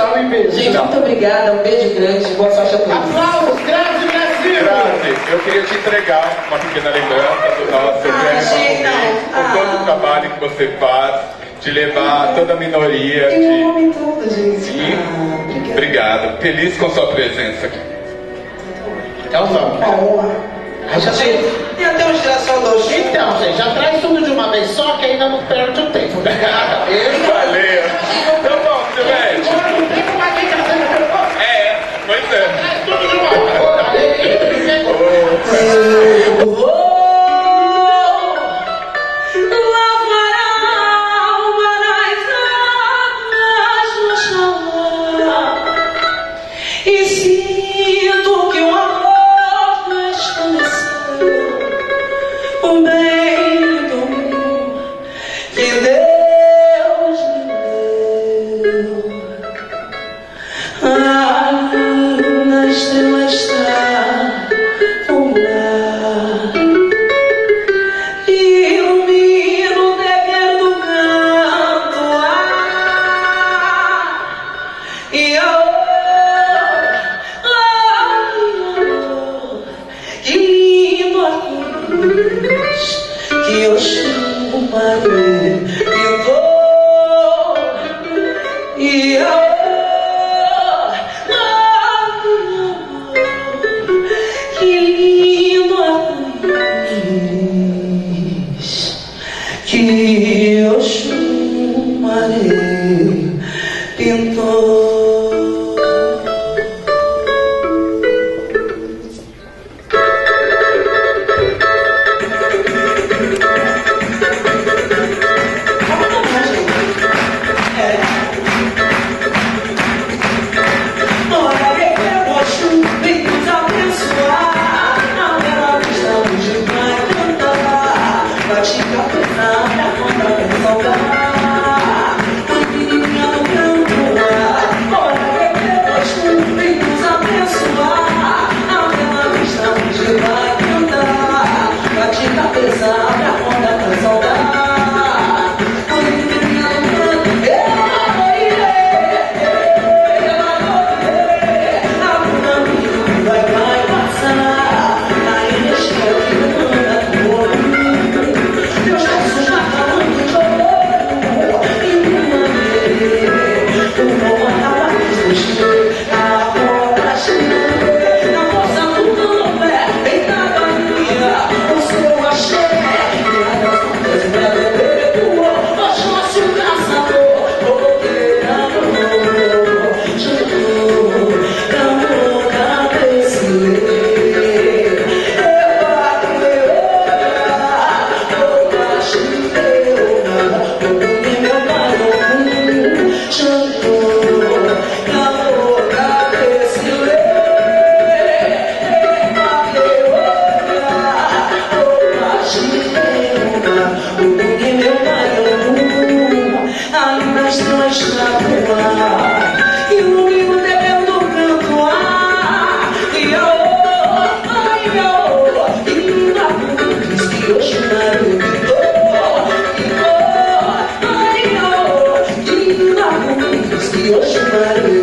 tchau e beijo. Gente, muito obrigada, um beijo grande, boa sorte a todos. Aplausos, grande Brasil! Grande, eu queria te entregar uma pequena lembrança do nosso grande ah, todo ah. o trabalho que você faz. De levar ah. toda a minoria. Eu de... amo em tudo, gente. Ah, obrigado. Feliz com sua presença aqui. Então, não. É uma honra. Ah, tem... E até um girassol do Então, gente, já traz tudo de uma vez só que ainda não perde o tempo. eu... Valeu. Hallelujah. you. Oh. children. the ocean right.